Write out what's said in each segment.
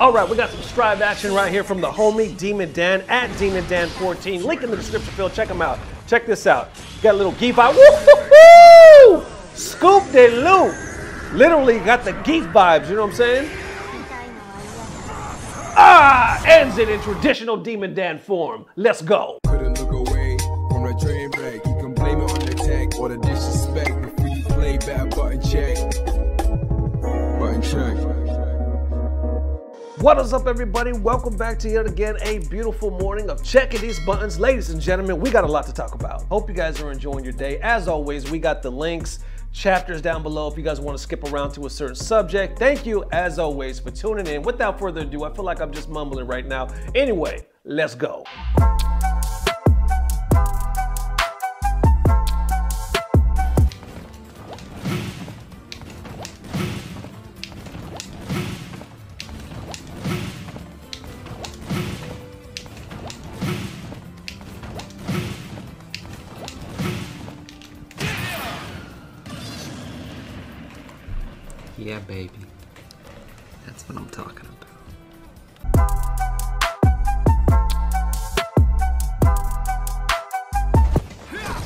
All right, we got some Strive action right here from the homie Demon Dan at Demon Dan 14. Link in the description field. Check him out. Check this out. Got a little Gief out. Woo-hoo-hoo! Scoop de loop. Literally got the Gief vibes. You know what I'm saying? Ah, ends it in traditional Demon Dan form. Let's go. Couldn't look away from the train wreck. You can blame it on the tech or the disrespect before you play button check. Button check. What is up, everybody? Welcome back to yet again a beautiful morning of checking these buttons. Ladies and gentlemen, we got a lot to talk about. Hope you guys are enjoying your day. As always, we got the links, chapters down below if you guys want to skip around to a certain subject. Thank you, as always, for tuning in. Without further ado, I feel like I'm just mumbling right now. Anyway, let's go. Yeah, baby. That's what I'm talking about.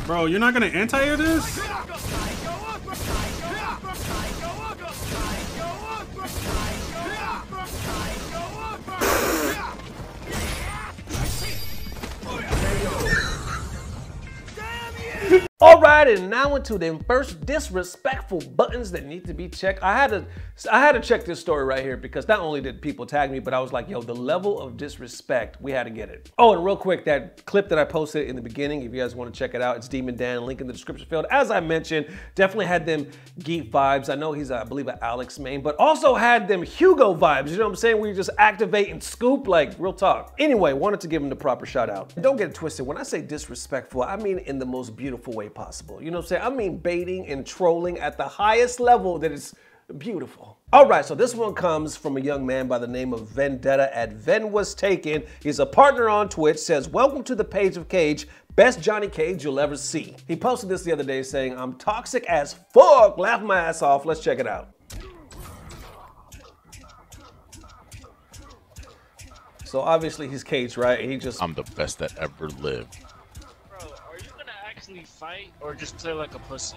Bro, you're not gonna anti-air this? All right, and now into the first disrespectful buttons that need to be checked. I had to, I had to check this story right here because not only did people tag me, but I was like, yo, the level of disrespect, we had to get it. Oh, and real quick, that clip that I posted in the beginning, if you guys want to check it out, it's Demon Dan, link in the description field. As I mentioned, definitely had them geek vibes. I know he's, I believe, an Alex main, but also had them Hugo vibes. You know what I'm saying? Where you just activate and scoop, like real talk. Anyway, wanted to give him the proper shout out. Don't get it twisted. When I say disrespectful, I mean in the most beautiful way possible. You know what I'm saying? I mean baiting and trolling at the highest level that is beautiful. All right, so this one comes from a young man by the name of Vendetta at Ven Was Taken. He's a partner on Twitch, says, Welcome to the page of Cage, best Johnny Cage you'll ever see. He posted this the other day saying, I'm toxic as fuck, laugh my ass off. Let's check it out. So obviously he's Cage, right? He just I'm the best that ever lived. Bro, are you gonna actually fight or just play like a pussy?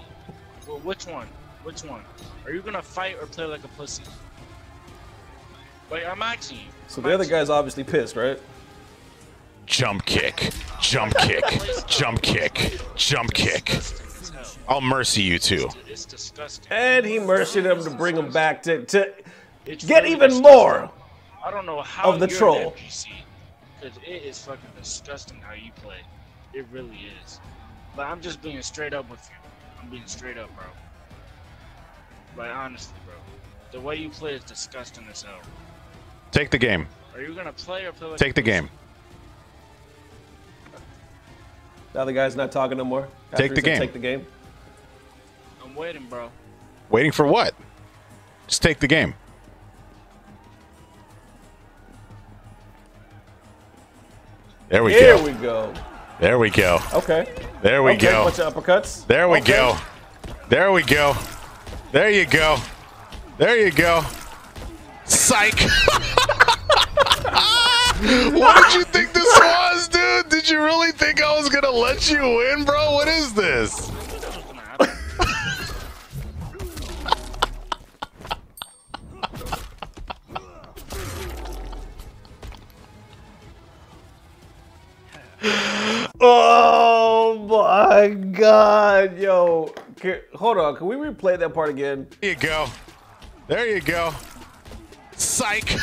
Well, which one? Which one? Are you gonna fight or play like a pussy? Wait, I'm asking you. So the other guy's obviously pissed, right? Jump kick, jump kick, jump kick, jump kick. I'll mercy you too. It's disgusting. And he mercied him to bring him back to, to It's get really even disgusting. more. I don't know how of the you're troll. Cause it is fucking disgusting how you play. It really is. But I'm just being straight up with you. I'm being straight up, bro. Like honestly, bro. The way you play is disgusting as hell. Take the game. Are you gonna play or play like Take the pussy? game. The guy's not talking no more. After Take the game. Take the game. I'm waiting, bro. Waiting for what? Just take the game. There we Here go. Here we go. There we go. Okay. There we okay, go. Bunch of uppercuts. There we Okay. go. There we go. There you go. There you go. Psych. what did you think this was, dude? Did you really think I was gonna let you win, bro? What is this? God, yo. Can- hold on, can we replay that part again? There you go. There you go. Psych.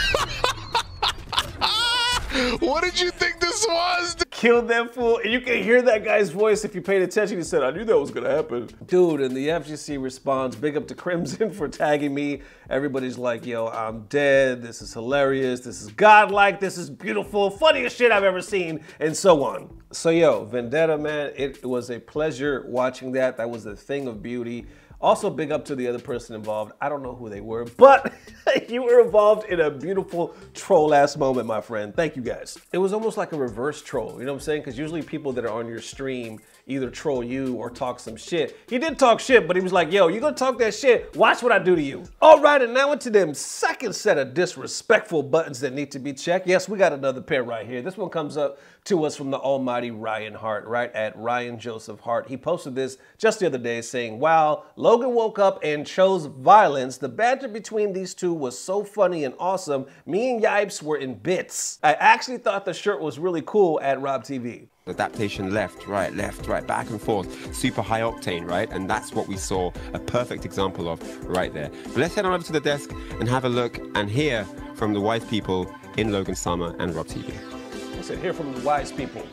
what did you think this was? dude? Killed that fool. And you can hear that guy's voice if you paid attention. He said, I knew that was gonna happen. Dude, and the FGC responds, big up to Crimson for tagging me. Everybody's like, yo, I'm dead. This is hilarious. This is godlike. This is beautiful. Funniest shit I've ever seen. And so on. So yo, Vendetta, man, it was a pleasure watching that. That was a thing of beauty. Also, big up to the other person involved. I don't know who they were, but you were involved in a beautiful troll ass moment, my friend. Thank you guys. It was almost like a reverse troll, you know what I'm saying? Because usually people that are on your stream either troll you or talk some shit. He did talk shit, but he was like, yo, you gonna talk that shit? Watch what I do to you. All right, and now into them second set of disrespectful buttons that need to be checked. Yes, we got another pair right here. This one comes up to us from the almighty Ryan Hart, right at Ryan Joseph Hart. He posted this just the other day saying, wow, Logan woke up and chose violence. The banter between these two was so funny and awesome. Me and Yipes were in bits. I actually thought the shirt was really cool at Rob TV. Adaptation left, right, left, right, back and forth, super high octane, right? And that's what we saw a perfect example of right there. But let's head on over to the desk and have a look and hear from the wise people in Logan Sama and Rob TV. Listen, hear from the wise people.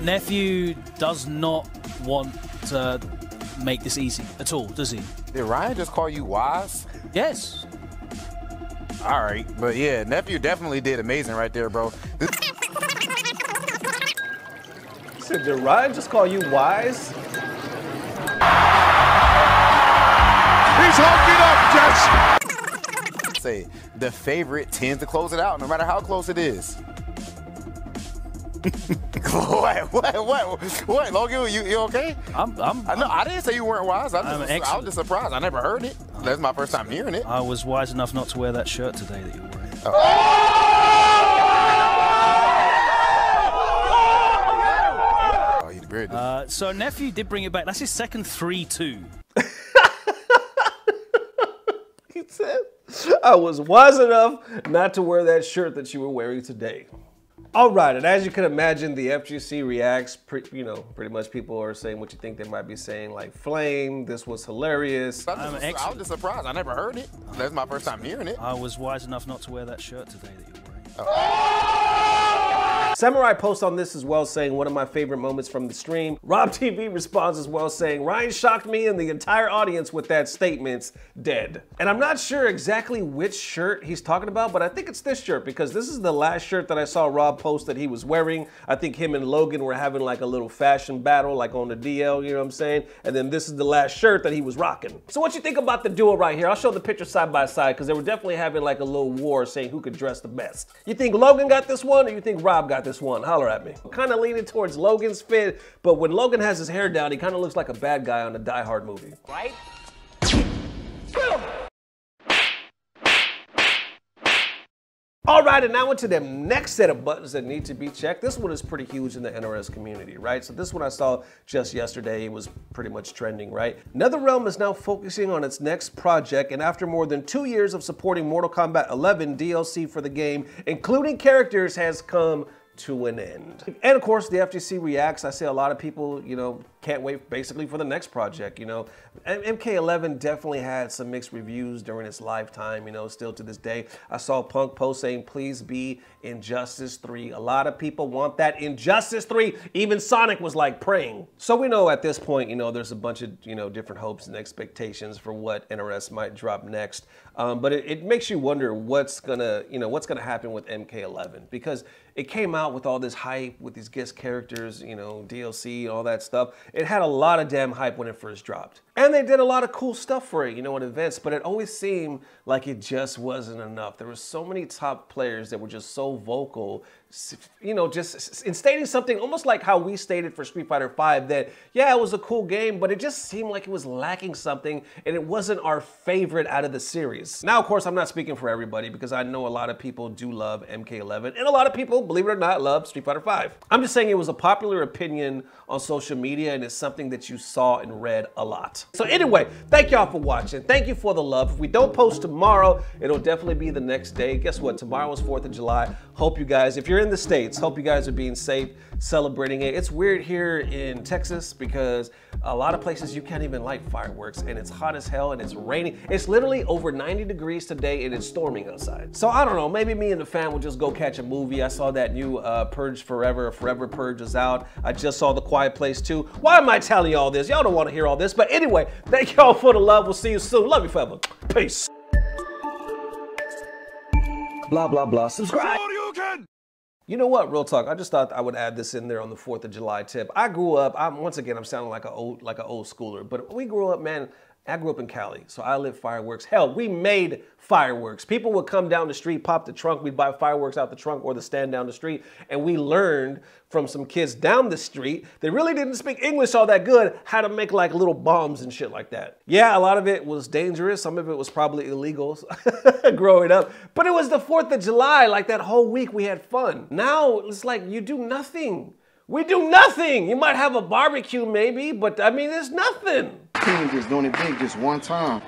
Nephew does not want to make this easy at all, does he? Did Ryan just call you wise? Yes. All right, but yeah, nephew definitely did amazing right there, bro. Said, did Ryan just call you wise? He's hooked it up, Jess. Say the favorite tends to close it out, no matter how close it is. what? What? What? What? Logan, you, you okay? I'm. I'm. I know. I didn't say you weren't wise. I, I'm just, I was just surprised. I never heard it. That's my first time hearing it. I was wise enough not to wear that shirt today that you're wearing. Oh, you great. Uh, so nephew did bring it back. That's his second three-two. He said, I was wise enough not to wear that shirt that you were wearing today. All right, and as you can imagine, the FGC reacts. Pre- you know, pretty much people are saying what you think they might be saying, like "flame." This was hilarious. I was, I'm just, I was just surprised. I never heard it. That's my first time hearing it. I was wise enough not to wear that shirt today that you're wearing. Oh. Samurai posts on this as well, saying one of my favorite moments from the stream. Rob TV responds as well, saying Ryan shocked me and the entire audience with that statement. Dead. And I'm not sure exactly which shirt he's talking about, but I think it's this shirt because this is the last shirt that I saw Rob post that he was wearing. I think him and Logan were having like a little fashion battle, like on the DL. You know what I'm saying? And then this is the last shirt that he was rocking. So what you think about the duo right here? I'll show the picture side by side because they were definitely having like a little war saying who could dress the best. You think Logan got this one or you think Rob got this one? Holler at me. Kind of leaning towards Logan's fit, but when Logan has his hair down, he kind of looks like a bad guy on a Die Hard movie. Right? All right, and now into the next set of buttons that need to be checked. This one is pretty huge in the NRS community, right? So this one I saw just yesterday. It was pretty much trending, right? NetherRealm is now focusing on its next project, and after more than two years of supporting Mortal Kombat 11 DLC for the game, including characters, has come to an end. And of course, the FGC reacts. I see a lot of people, you know, can't wait basically for the next project. You know, MK11 definitely had some mixed reviews during its lifetime. You know, still to this day, I saw Punk post saying, "Please be Injustice 3." A lot of people want that Injustice 3. Even Sonic was like praying. So we know at this point, you know, there's a bunch of you know different hopes and expectations for what NRS might drop next. Um, but it, it makes you wonder what's gonna, you know, what's gonna happen with MK11 because it came out with all this hype with these guest characters, you know, DLC, all that stuff. It had a lot of damn hype when it first dropped. And they did a lot of cool stuff for it, you know, in events, but it always seemed like it just wasn't enough. There were so many top players that were just so vocal, you know, just in stating something almost like how we stated for Street Fighter V that, yeah, it was a cool game, but it just seemed like it was lacking something and it wasn't our favorite out of the series. Now, of course, I'm not speaking for everybody because I know a lot of people do love MK11 and a lot of people, believe it or not, love Street Fighter V. I'm just saying it was a popular opinion on social media and it's something that you saw and read a lot. So anyway, thank y'all for watching. Thank you for the love. If we don't post tomorrow, it'll definitely be the next day. Guess what? Tomorrow is 4th of July. Hope you guys, if you're in the States, hope you guys are being safe, celebrating it. It's weird here in Texas because a lot of places you can't even light fireworks and it's hot as hell and it's raining. It's literally over 90 degrees today and it's storming outside. So I don't know, maybe me and the fam will just go catch a movie. I saw that new uh, Purge Forever, Forever Purge is out. I just saw The Quiet Place too. Why am I telling you all this? Y'all don't want to hear all this. But anyway, thank y'all for the love. We'll see you soon. Love you forever. Peace. blah blah blah. Subscribe. You know what? Real talk. I just thought I would add this in there on the Fourth of July tip. I grew up. I'm once again. I'm sounding like a old like an old schooler, but we grew up, man. I grew up in Cali, so I lived fireworks. Hell, we made fireworks. People would come down the street, pop the trunk, we'd buy fireworks out the trunk or the stand down the street, and we learned from some kids down the street that really didn't speak English all that good how to make like little bombs and shit like that. Yeah, a lot of it was dangerous. Some of it was probably illegal growing up, but it was the 4th of July. Like that whole week we had fun. Now it's like you do nothing. We do nothing. You might have a barbecue maybe, but I mean, there's nothing. Team just doing it big just one time.